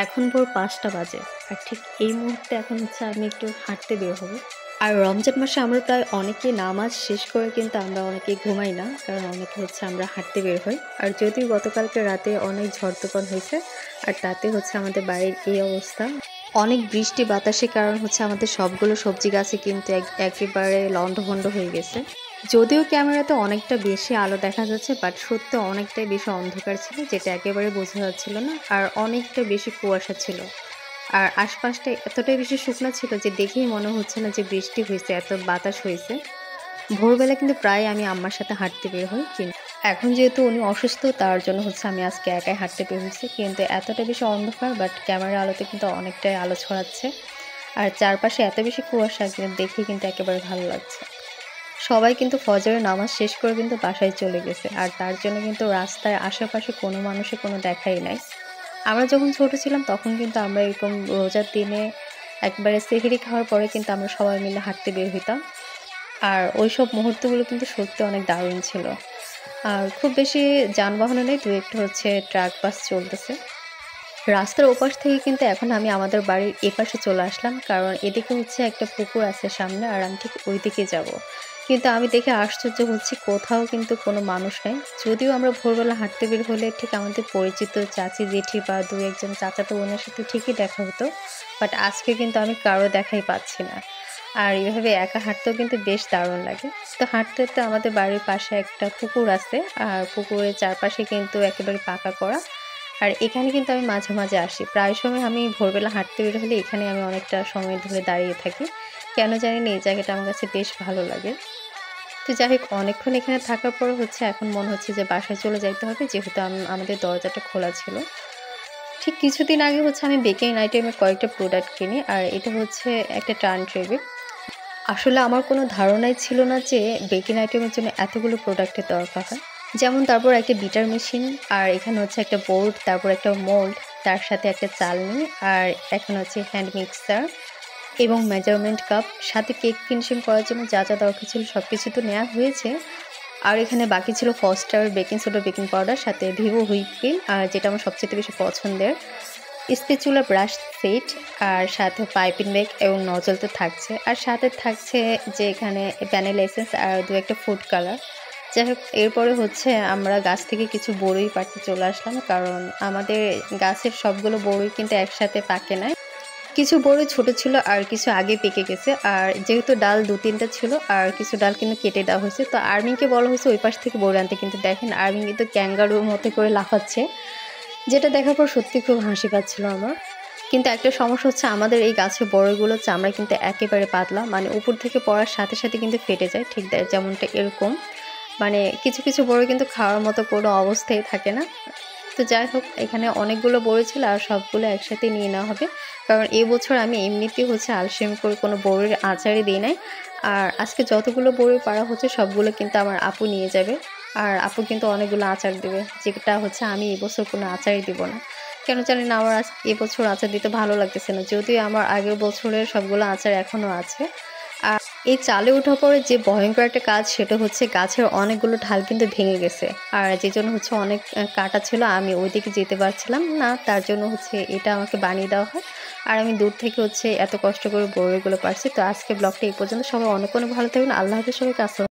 এখন ভোর পাঁচটা বাজে। আর ঠিক এই মুহূর্তে এখন হচ্ছে আমি একটু হাঁটতে বের হব। আর রমজান মাসে আমরা প্রায় অনেকে নামাজ শেষ করে কিন্তু আমরা অনেকে ঘুমাই না, কারণ অনেকে হচ্ছে আমরা হাঁটতে বের হই। আর যদিও গতকালকে রাতে অনেক ঝড় তুফান হয়েছে, আর তাতে হচ্ছে আমাদের বাড়ির এই অবস্থা। অনেক বৃষ্টি, বাতাসের কারণ হচ্ছে আমাদের সবগুলো সবজি গাছে কিন্তু এক- একেবারে লণ্ডভণ্ড হয়ে গেছে। যদিও ক্যামেরাতে অনেকটা বেশি আলো দেখা যাচ্ছে বাট সত্যি অনেকটাই বেশি অন্ধকার ছিল, যেটা একেবারে বোঝা যাচ্ছিল না, আর অনেকটা বেশি কুয়াশা ছিল। আর আশপাশটা এতটাই বেশি শুকনো ছিল যে দেখেই মনে হচ্ছে না যে বৃষ্টি হয়েছে, এত বাতাস হয়েছে। ভোরবেলা কিন্তু প্রায় আমি আম্মার সাথে হাঁটতে বের হই, কিন্তু এখন যেহেতু উনি অসুস্থ, তার জন্য হচ্ছে আমি আজকে একাই হাঁটতে বের হয়েছি, কিন্তু এতটা বেশি অন্ধকার বাট ক্যামেরার আলোতে কিন্তু অনেকটাই আলো ছড়াচ্ছে। আর চারপাশে এত বেশি কুয়াশা দেখে কিন্তু একেবারে ভালো লাগছে। সবাই কিন্তু ফজরের নামাজ শেষ করে কিন্তু বাসায় চলে গেছে। আর তার জন্য কিন্তু রাস্তার আশেপাশে কোনো মানুষের কোনো দেখাই নাই। আমরা যখন ছোট ছিলাম তখন কিন্তু আমরা এরকম রোজার দিনে একবারে সেহেরি খাওয়ার পরে কিন্তু আমরা সবাই মিলে হাঁটতে বের হইতাম। আর ওই সব মুহূর্তগুলো কিন্তু সত্যি অনেক দারুণ ছিল। আর খুব বেশি যানবাহনও নেই দু একটা হচ্ছে ট্রাক, বাস চলতেছে। রাস্তার ওপাশ থেকে কিন্তু এখন আমি আমাদের বাড়ির এপাশে চলে আসলাম। কারণ এদিকে হচ্ছে একটা পুকুর আছে সামনে, আর আমি ঠিক ওই দিকে যাব। কিন্তু আমি দেখে আশ্চর্য হচ্ছি, কোথাও কিন্তু কোনো মানুষ নেই। যদিও আমরা ভোরবেলা হাঁটতে বের হলে ঠিক আমাদের পরিচিত চাচি, জেঠি বা দু একজন চাচাতো ওনার সাথে ঠিকই দেখা হতো। বাট আজকে কিন্তু আমি কারও দেখাই পাচ্ছি না। আর এইভাবে একা হাঁটতেও কিন্তু বেশ দারুণ লাগে। তো হাঁটতে হাঁটতে আমাদের বাড়ির পাশে একটা পুকুর আছে। আর পুকুরের চারপাশে কিন্তু একেবারে পাকা করা। আর এখানে কিন্তু আমি মাঝে মাঝে আসি। প্রায় সময় আমি ভোরবেলা হাঁটতে বের হলে এখানে আমি অনেকটা সময় ধরে দাঁড়িয়ে থাকি। কেন জানি না, এই জায়গাটা আমার কাছে বেশ ভালো লাগে। তো যাই হোক, অনেকক্ষণ এখানে থাকার পর হচ্ছে এখন মনে হচ্ছে যে বাসায় চলে যাইতে হবে, যেহেতু আমাদের দরজাটা খোলা ছিল। ঠিক কিছুদিন আগে হচ্ছে আমি বেকিং আইটেমের কয়েকটা প্রোডাক্ট কিনি, আর এটা হচ্ছে একটা টার্ন টেবিল আসলে আমার কোনো ধারণাই ছিল না যে বেকিং আইটেমের জন্য এতগুলো প্রোডাক্টের দরকার হয়। যেমন তারপর একটা বিটার মেশিন, আর এখানে হচ্ছে একটা বোর্ড, তারপর একটা মোল্ড, তার সাথে একটা চালনি, আর এখন হচ্ছে হ্যান্ড মিক্সার এবং মেজারমেন্ট কাপ, সাথে কেক ফিনিশিং করার জন্য যা যা দরকার ছিল সব কিছু তো নেওয়া হয়েছে। আর এখানে বাকি ছিল ফস্টার, বেকিং সোডা, বেকিং পাউডার, সাথে ভিভো হুইপ ক্রিম, আর যেটা আমার সবচেয়ে বেশি পছন্দের। স্পেচুলা ব্রাশ সেট, আর সাথে পাইপিং ব্যাগ এবং নজল তো থাকছে। আর সাথে থাকছে যে এখানে প্যানেল এসেন্স আর দু একটা ফুড কালার। যাই হোক, এরপরে হচ্ছে আমরা গাছ থেকে কিছু বড়ই পাড়তে চলে আসলাম, কারণ আমাদের গাছের সবগুলো বড়ই কিন্তু একসাথে পাকে না কিছু বড়ই ছোট ছিল আর কিছু আগে পেকে গেছে, আর যেহেতু ডাল দু তিনটা ছিল আর কিছু ডাল কিন্তু কেটে দেওয়া হয়েছে, তো আর্মিংকে বলা হয়েছে ওই পাশ থেকে বড়ি আনতে, কিন্তু দেখেন আর্মিং কিন্তু ক্যাঙ্গারুর মতো করে লাফাচ্ছে, যেটা দেখার পর সত্যি খুব হাসি পাচ্ছিল আমার। কিন্তু একটা সমস্যা হচ্ছে আমাদের এই গাছের বড়গুলো চামড়া কিন্তু একেবারে পাতলা মানে উপর থেকে পড়ার সাথে সাথে কিন্তু ফেটে যায়, ঠিক যেমনটা এরকম। মানে কিছু কিছু বড়ি কিন্তু খাওয়ার মতো কোনো অবস্থায় থাকে না। তো যাই হোক, এখানে অনেকগুলো বড়ি ছিল আর সবগুলো একসাথে নিয়ে নেওয়া হবে। কারণ এই বছর আমি এমনিতেই হচ্ছে আলসেমি করে কোনো বড়ির আচারই দিই নাই। আর আজকে যতগুলো বড়ি পাড়া হচ্ছে, সবগুলো কিন্তু আমার আপু নিয়ে যাবে। আর আপু কিন্তু অনেকগুলো আচার দেবে, যেটা হচ্ছে আমি এবছর কোনো আচারই দিব না। কেন জানি না, আমার আজ- এবছর আচার দিতে ভালো লাগতেছে না। যদিও আমার আগের বছরের সবগুলো আচার এখনও আছে। আর এই চালে ওঠার পরে যে ভয়ঙ্কর একটা কাজ, সেটা হচ্ছে গাছের অনেকগুলো ঢাল কিন্তু ভেঙে গেছে। আর যে জন্য হচ্ছে অনেক কাটা ছিল, আমি ওই দিকে যেতে পারছিলাম না, তার জন্য হচ্ছে এটা আমাকে বানিয়ে দেওয়া হয়। আর আমি দূর থেকে হচ্ছে এত কষ্ট করে বড়িগুলো পারছি। তো আজকে ব্লগটা এই পর্যন্ত। সবাই অনেক অনেক ভালো থাকবেন। আল্লাহ হাফিজ সবাইকে। আসসালাম